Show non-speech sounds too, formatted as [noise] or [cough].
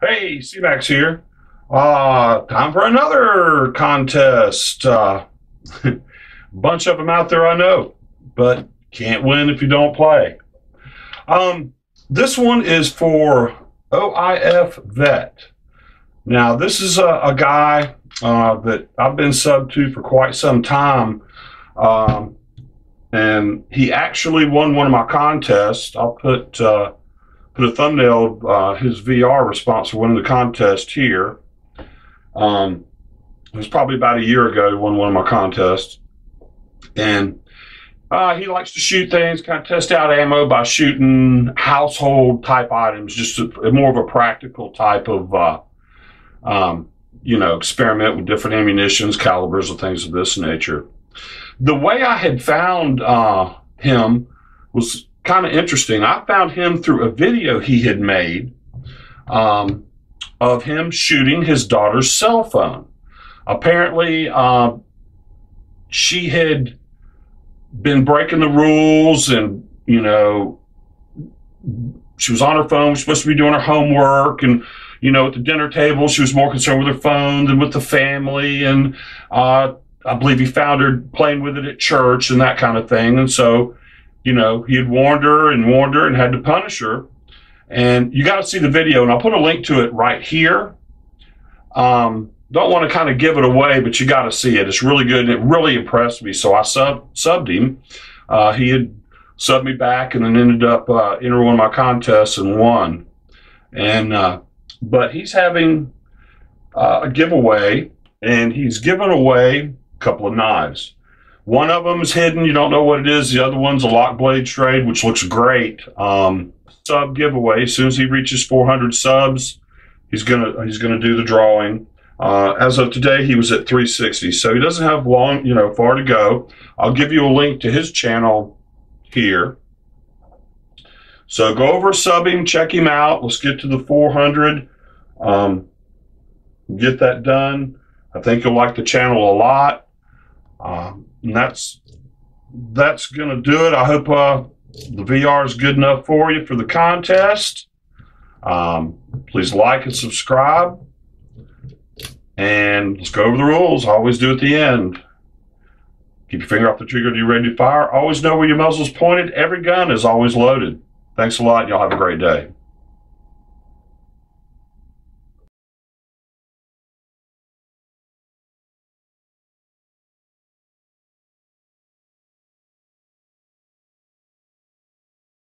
Hey, C-Max here. Uh, time for another contest. Uh, [laughs] bunch of them out there, I know, but can't win if you don't play. Um, this one is for OIF Vet. Now, this is a, a guy uh, that I've been sub to for quite some time. Um, and he actually won one of my contests. I'll put uh, put a thumbnail of uh, his VR response for winning the contest here. Um, it was probably about a year ago he won one of my contests, and uh, he likes to shoot things, kind of test out ammo by shooting household type items, just a more of a practical type of, uh, um, you know, experiment with different ammunitions, calibers, and things of this nature the way I had found uh, him was kind of interesting. I found him through a video he had made um, of him shooting his daughter's cell phone. Apparently, uh, she had been breaking the rules and, you know, she was on her phone, was supposed to be doing her homework and, you know, at the dinner table, she was more concerned with her phone than with the family. And, uh, I believe he found her playing with it at church and that kind of thing. And so, you know, he had warned her and warned her and had to punish her. And you got to see the video, and I'll put a link to it right here. Um, don't want to kind of give it away, but you got to see it. It's really good, and it really impressed me. So I sub subbed him. Uh, he had subbed me back, and then ended up uh, entering one of my contests and won. And uh, but he's having uh, a giveaway, and he's giving away a couple of knives. One of them is hidden. You don't know what it is. The other one's a lock blade straight, which looks great. Um, sub giveaway. As soon as he reaches 400 subs, he's gonna he's gonna do the drawing. Uh, as of today, he was at 360, so he doesn't have long, you know, far to go. I'll give you a link to his channel here. So go over, sub him, check him out. Let's get to the 400. Um, get that done. I think you'll like the channel a lot. Um, and that's that's going to do it. I hope uh, the VR is good enough for you for the contest. Um, please like and subscribe. And let's go over the rules. I always do at the end. Keep your finger off the trigger to you ready to fire. Always know where your muzzle's pointed. Every gun is always loaded. Thanks a lot. Y'all have a great day.